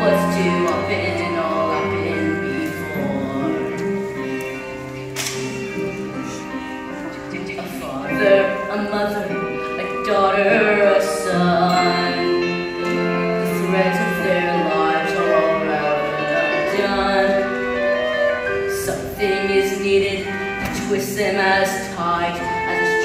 what's too often all I've been before. A father, a mother, a daughter, a son. The threads of their lives are all routed undone. Something is needed to twist them as tight as a.